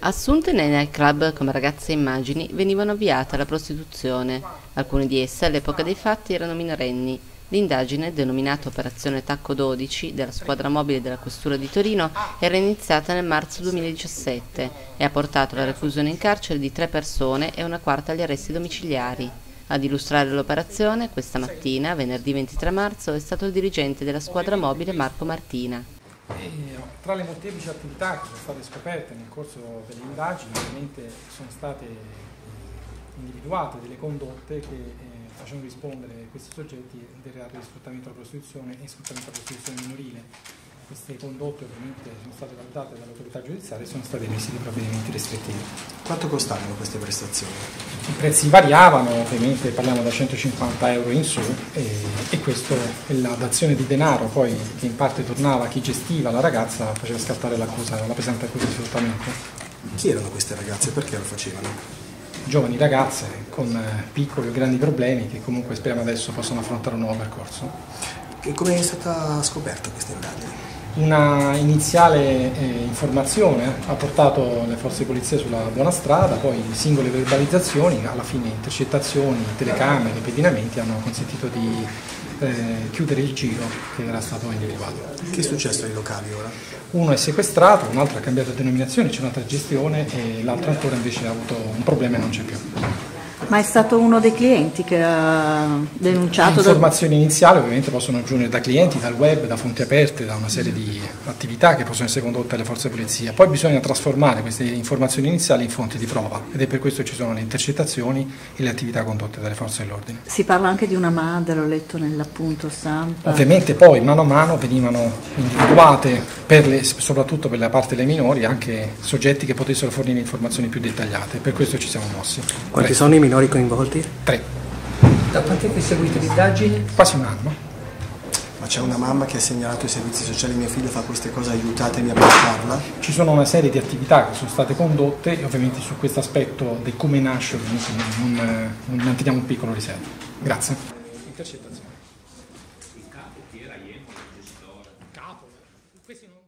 Assunte nei nightclub come ragazze immagini, venivano avviate alla prostituzione. Alcune di esse all'epoca dei fatti erano minorenni. L'indagine, denominata Operazione Tacco 12 della squadra mobile della Questura di Torino, era iniziata nel marzo 2017 e ha portato alla reclusione in carcere di tre persone e una quarta agli arresti domiciliari. Ad illustrare l'operazione, questa mattina, venerdì 23 marzo, è stato il dirigente della squadra mobile Marco Martina. E tra le molteplici attività che sono state scoperte nel corso delle indagini, ovviamente sono state individuate delle condotte che eh, facevano rispondere questi soggetti del reato di sfruttamento alla prostituzione e sfruttamento alla prostituzione minorile queste condotte ovviamente sono state valutate dall'autorità giudiziaria e sono stati emessi dei provvedimenti restrittivi. Quanto costavano queste prestazioni? I prezzi variavano, ovviamente parliamo da 150 euro in su e, e questo è la dazione di denaro poi che in parte tornava a chi gestiva la ragazza faceva scattare l'accusa, la pesante accusa di sfruttamento. Chi erano queste ragazze e perché lo facevano? Giovani ragazze con piccoli o grandi problemi che comunque speriamo adesso possano affrontare un nuovo percorso. E come è stata scoperta questa indagine? Una iniziale eh, informazione ha portato le forze di polizia sulla buona strada, poi singole verbalizzazioni, alla fine intercettazioni, telecamere, pedinamenti hanno consentito di eh, chiudere il giro che era stato individuato. Che è successo ai locali ora? Uno è sequestrato, un altro ha cambiato denominazione, c'è un'altra gestione e l'altro ancora invece ha avuto un problema e non c'è più. Ma è stato uno dei clienti che ha denunciato? Le informazioni da... iniziali ovviamente possono giungere da clienti, dal web, da fonti aperte, da una serie di attività che possono essere condotte alle forze di polizia. Poi bisogna trasformare queste informazioni iniziali in fonti di prova ed è per questo che ci sono le intercettazioni e le attività condotte dalle forze dell'ordine. Si parla anche di una madre, l'ho letto nell'appunto stampa. Ovviamente poi mano a mano venivano individuate, per le, soprattutto per la parte delle minori, anche soggetti che potessero fornire informazioni più dettagliate. Per questo ci siamo mossi. Quanti sono i minori? coinvolti? Tre. Da quanto che seguite l'indagine? Quasi un anno. Ma c'è una mamma che ha segnalato ai servizi sociali mio figlio fa queste cose, aiutatemi a bloccarla? Ci sono una serie di attività che sono state condotte e ovviamente su questo aspetto di come nasce non, non, non manteniamo un piccolo riservo. Grazie. Intercettazione. Il capo chi era ieri? Il gestore? Capo. Porque assim, não,